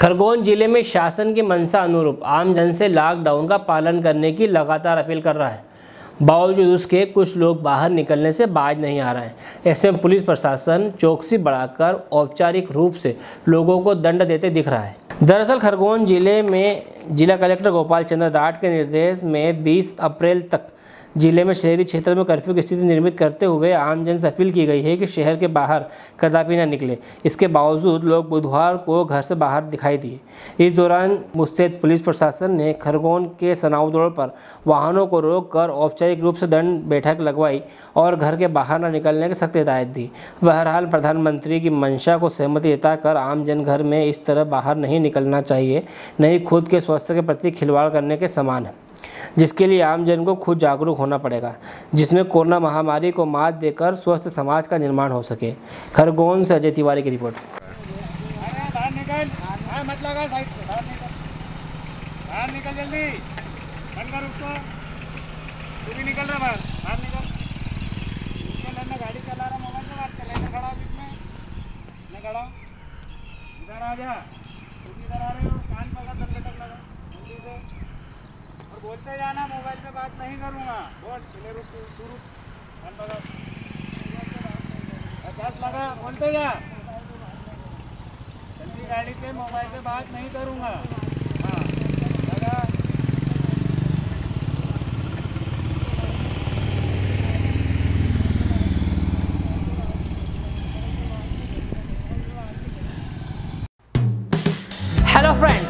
खरगोन ज़िले में शासन की मंशा अनुरूप आम जन से लॉकडाउन का पालन करने की लगातार अपील कर रहा है। बावजूद उसके कुछ लोग बाहर निकलने से बाज नहीं आ रहे हैं। ऐसे में पुलिस प्रशासन चौकसी बढ़ाकर औपचारिक रूप से लोगों को दंड देते दिख रहा है। दरअसल खरगोन ज़िले में जिला कलेक्टर गोपाल चंद्र दाट के निर्देश में 20 अप्रैल तक ज़िले में शहरी क्षेत्र में कर्फ्यू की स्थिति निर्मित करते हुए आमजन से अपील की गई है कि शहर के बाहर कदापि न निकले। इसके बावजूद लोग बुधवार को घर से बाहर दिखाई दिए। इस दौरान मुस्तैद पुलिस प्रशासन ने खरगोन के सनाऊ दौड़ पर वाहनों को रोककर औपचारिक रूप से दंड बैठक लगवाई और घर के बाहर न निकलने की सख्त हिदायत दी। बहरहाल, प्रधानमंत्री की मंशा को सहमति जताकर आमजन घर में इस तरह बाहर नहीं निकलना चाहिए, नहीं खुद के स्वास्थ्य के प्रति खिलवाड़ करने के समान है। जिसके लिए आम जन को खुद जागरूक होना पड़ेगा, जिसमें कोरोना महामारी को मात देकर स्वस्थ समाज का निर्माण हो सके। खरगोन से अजय तिवारी की रिपोर्ट। हाँ तू रहा गाड़ी चला रहा मोबाइल से बात कर लेना खड़ा बीच में मैं खड़ा इधर आ जा तुम इधर आ रहे हो कान पकड़ कर लटक लगा जल्दी से बोलते जाना, मोबाइल पे बात नहीं करूँगा। बोल, चले रुक, तू रुक। लगा, बोलते जा। जल्दी गाड़ी पे, मोबाइल पे बात नहीं करूँगा हाँ लगा हेलो फ्रेंड्स